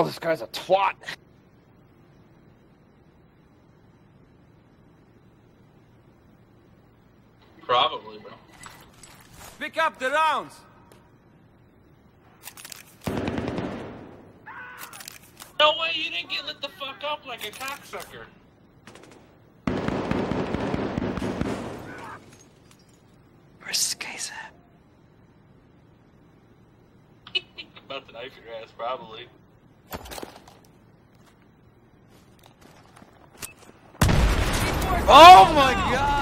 Oh, this guy's a twat. Probably, bro. Pick up the rounds! No way you didn't get lit the fuck up like a cocksucker. Where's this? About to knife your ass, probably. Oh my god!